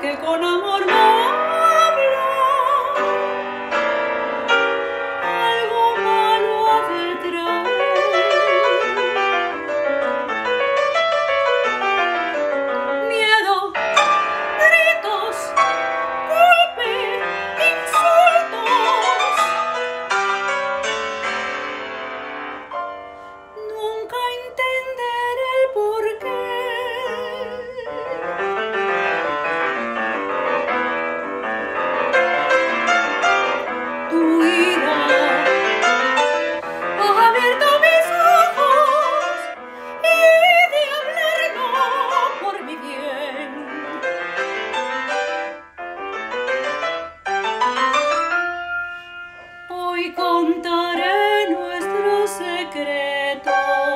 porque con contaré nuestros secretos.